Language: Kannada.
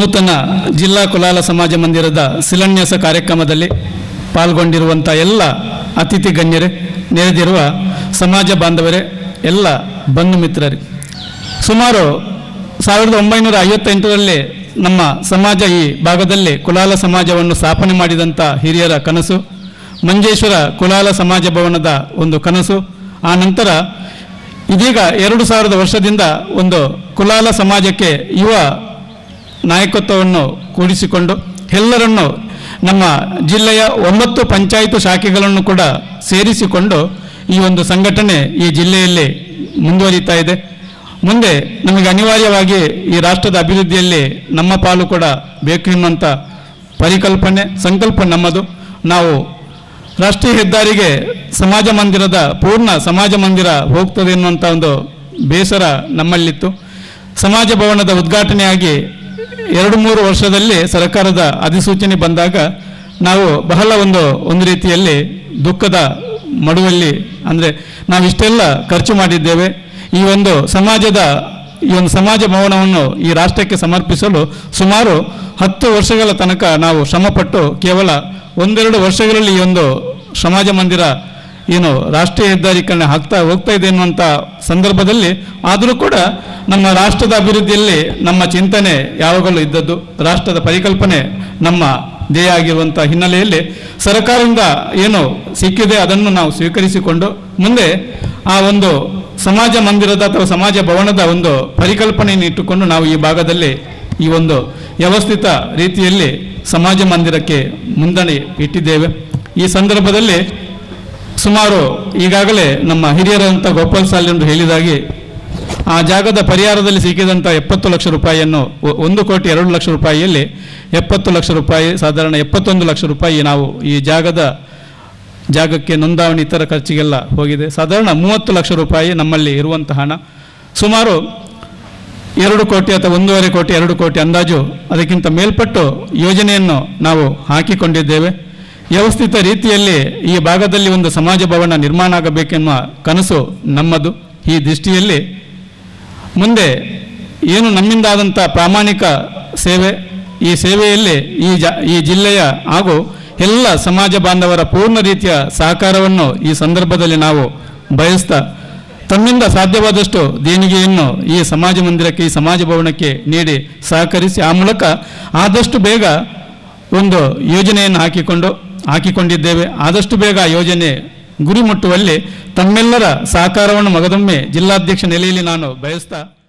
ನೂತನ ಜಿಲ್ಲಾ ಕುಲಾಲ ಸಮಾಜ ಮಂದಿರದ ಶಿಲಾನ್ಯಾಸ ಕಾರ್ಯಕ್ರಮದಲ್ಲಿ ಪಾಲ್ಗೊಂಡಿರುವಂಥ ಎಲ್ಲ ಅತಿಥಿ ಗಣ್ಯರೇ, ನೆರೆದಿರುವ ಸಮಾಜ ಬಾಂಧವರೇ, ಎಲ್ಲ ಬಂಧು ಮಿತ್ರರೇ. ಸುಮಾರು ಸಾವಿರದ ಒಂಬೈನೂರ ಐವತ್ತೆಂಟರಲ್ಲಿ ನಮ್ಮ ಸಮಾಜ ಈ ಭಾಗದಲ್ಲಿ ಕುಲಾಲ ಸಮಾಜವನ್ನು ಸ್ಥಾಪನೆ ಮಾಡಿದಂಥ ಹಿರಿಯರ ಕನಸು, ಮಂಜೇಶ್ವರ ಕುಲಾಲ ಸಮಾಜ ಭವನದ ಒಂದು ಕನಸು, ಆ ನಂತರ ಇದೀಗ ಎರಡು ಸಾವಿರದ ವರ್ಷದಿಂದ ಒಂದು ಕುಲಾಲ ಸಮಾಜಕ್ಕೆ ಯುವ ನಾಯಕತ್ವವನ್ನು ಕೂಡಿಸಿಕೊಂಡು ಎಲ್ಲರನ್ನು ನಮ್ಮ ಜಿಲ್ಲೆಯ ಒಂಬತ್ತು ಪಂಚಾಯತ್ ಶಾಖೆಗಳನ್ನು ಕೂಡ ಸೇರಿಸಿಕೊಂಡು ಈ ಒಂದು ಸಂಘಟನೆ ಈ ಜಿಲ್ಲೆಯಲ್ಲಿ ಮುಂದುವರಿತಾ ಇದೆ. ಮುಂದೆ ನಮಗೆ ಅನಿವಾರ್ಯವಾಗಿ ಈ ರಾಷ್ಟ್ರದ ಅಭಿವೃದ್ಧಿಯಲ್ಲಿ ನಮ್ಮ ಪಾಲು ಕೂಡ ಬೇಕು ಎನ್ನುವಂಥ ಪರಿಕಲ್ಪನೆ, ಸಂಕಲ್ಪ ನಮ್ಮದು. ನಾವು ರಾಷ್ಟ್ರೀಯ ಹೆದ್ದಾರಿಗೆ ಸಮಾಜ ಮಂದಿರದ, ಪೂರ್ಣ ಸಮಾಜ ಮಂದಿರ ಹೋಗ್ತದೆ ಎನ್ನುವಂಥ ಒಂದು ಬೇಸರ ನಮ್ಮಲ್ಲಿತ್ತು. ಸಮಾಜ ಭವನದ ಉದ್ಘಾಟನೆಯಾಗಿ ಎರಡು ಮೂರು ವರ್ಷದಲ್ಲಿ ಸರ್ಕಾರದ ಅಧಿಸೂಚನೆ ಬಂದಾಗ ನಾವು ಬಹಳ ಒಂದು ಒಂದು ರೀತಿಯಲ್ಲಿ ದುಃಖದ ಮಡುವಲ್ಲಿ, ಅಂದರೆ ನಾವಿಷ್ಟೆಲ್ಲ ಖರ್ಚು ಮಾಡಿದ್ದೇವೆ. ಈ ಒಂದು ಸಮಾಜದ, ಈ ಒಂದು ಸಮಾಜ ಭವನವನ್ನು ಈ ರಾಷ್ಟ್ರಕ್ಕೆ ಸಮರ್ಪಿಸಲು ಸುಮಾರು ಹತ್ತು ವರ್ಷಗಳ ತನಕ ನಾವು ಶ್ರಮಪಟ್ಟು ಕೇವಲ ಒಂದೆರಡು ವರ್ಷಗಳಲ್ಲಿ ಈ ಒಂದು ಸಮಾಜ ಮಂದಿರ ಏನು ರಾಷ್ಟ್ರೀಯ ಹೆದ್ದಾರೀಕರಣ ಆಗ್ತಾ ಹೋಗ್ತಾ ಇದೆ ಅನ್ನುವಂಥ ಸಂದರ್ಭದಲ್ಲಿ ಆದರೂ ಕೂಡ ನಮ್ಮ ರಾಷ್ಟ್ರದ ಅಭಿವೃದ್ಧಿಯಲ್ಲಿ ನಮ್ಮ ಚಿಂತನೆ ಯಾವಾಗಲೂ ಇದ್ದದ್ದು, ರಾಷ್ಟ್ರದ ಪರಿಕಲ್ಪನೆ ನಮ್ಮ ಧ್ಯೇಯ ಆಗಿರುವಂಥ ಹಿನ್ನೆಲೆಯಲ್ಲಿ ಸರ್ಕಾರದಿಂದ ಏನು ಸಿಕ್ಕಿದೆ ಅದನ್ನು ನಾವು ಸ್ವೀಕರಿಸಿಕೊಂಡು ಮುಂದೆ ಆ ಒಂದು ಸಮಾಜ ಮಂದಿರದ ಅಥವಾ ಸಮಾಜ ಭವನದ ಒಂದು ಪರಿಕಲ್ಪನೆಯನ್ನು ಇಟ್ಟುಕೊಂಡು ನಾವು ಈ ಭಾಗದಲ್ಲಿ ಈ ಒಂದು ವ್ಯವಸ್ಥಿತ ರೀತಿಯಲ್ಲಿ ಸಮಾಜ ಮಂದಿರಕ್ಕೆ ಮುಂದಣಿ ಇಟ್ಟಿದ್ದೇವೆ. ಈ ಸಂದರ್ಭದಲ್ಲಿ ಸುಮಾರು ಈಗಾಗಲೇ ನಮ್ಮ ಹಿರಿಯರಂತ ಗೋಪಾಲ್ ಎಂದು ಹೇಳಿದಾಗಿ, ಆ ಜಾಗದ ಪರಿಹಾರದಲ್ಲಿ ಸಿಕ್ಕಿದಂಥ ಎಪ್ಪತ್ತು ಲಕ್ಷ ರೂಪಾಯಿಯನ್ನು ಒಂದು ಕೋಟಿ ಎರಡು ಲಕ್ಷ ರೂಪಾಯಿಯಲ್ಲಿ ಎಪ್ಪತ್ತು ಲಕ್ಷ ರೂಪಾಯಿ, ಸಾಧಾರಣ ಎಪ್ಪತ್ತೊಂದು ಲಕ್ಷ ರೂಪಾಯಿ ನಾವು ಈ ಜಾಗದ ಜಾಗಕ್ಕೆ ನೋಂದಾವಣಿ ಇತರ ಖರ್ಚಿಗೆಲ್ಲ ಹೋಗಿದೆ. ಸಾಧಾರಣ ಮೂವತ್ತು ಲಕ್ಷ ರೂಪಾಯಿ ನಮ್ಮಲ್ಲಿ ಇರುವಂಥ ಹಣ. ಸುಮಾರು ಎರಡು ಕೋಟಿ ಅಥವಾ ಒಂದೂವರೆ ಕೋಟಿ, ಎರಡು ಕೋಟಿ ಅಂದಾಜು ಅದಕ್ಕಿಂತ ಮೇಲ್ಪಟ್ಟು ಯೋಜನೆಯನ್ನು ನಾವು ಹಾಕಿಕೊಂಡಿದ್ದೇವೆ. ವ್ಯವಸ್ಥಿತ ರೀತಿಯಲ್ಲಿ ಈ ಭಾಗದಲ್ಲಿ ಒಂದು ಸಮಾಜ ಭವನ ನಿರ್ಮಾಣ ಆಗಬೇಕೆನ್ನುವ ಕನಸು ನಮ್ಮದು. ಈ ದೃಷ್ಟಿಯಲ್ಲಿ ಮುಂದೆ ಏನು ನಮ್ಮಿಂದಾದಂಥ ಪ್ರಾಮಾಣಿಕ ಸೇವೆ, ಈ ಸೇವೆಯಲ್ಲಿ ಈ ಜ, ಈ ಜಿಲ್ಲೆಯ ಹಾಗೂ ಎಲ್ಲ ಸಮಾಜ ಬಾಂಧವರ ಪೂರ್ಣ ರೀತಿಯ ಸಹಕಾರವನ್ನು ಈ ಸಂದರ್ಭದಲ್ಲಿ ನಾವು ಬಯಸ್ತಾ, ತಮ್ಮಿಂದ ಸಾಧ್ಯವಾದಷ್ಟು ದೇಣಿಗೆಯನ್ನು ಈ ಸಮಾಜ ಮಂದಿರಕ್ಕೆ, ಈ ಸಮಾಜ ಭವನಕ್ಕೆ ನೀಡಿ ಸಹಕರಿಸಿ, ಆ ಮೂಲಕ ಆದಷ್ಟು ಬೇಗ ಒಂದು ಯೋಜನೆಯನ್ನು ಹಾಕಿಕೊಂಡು ಹಾಕಿಕೊಂಡಿದ್ದೇವೆ. ಆದಷ್ಟು ಬೇಗ ಯೋಜನೆ ಗುರಿ ಮುಟ್ಟುವಲ್ಲಿ ತಮ್ಮೆಲ್ಲರ ಸಹಕಾರವನ್ನು ಮಗದೊಮ್ಮೆ ಜಿಲ್ಲಾಧ್ಯಕ್ಷ ನೆಲೆಯಲ್ಲಿ ನಾನು ಬಯಸ್ತಾ